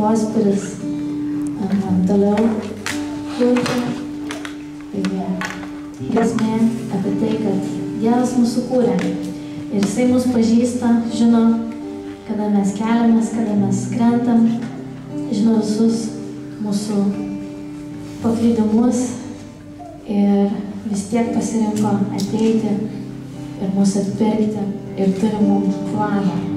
pospiris um, toliau kurti. Tai esmė apie tai, kad Dievas mūsų kūrė ir Jisai mus pažįsta, žino, kada mes keliamės, kada mes krentam, žino visus mūsų paklydimus ir vis tiek pasirinko ateiti ir mūsų atpirkti ir turi mums planą.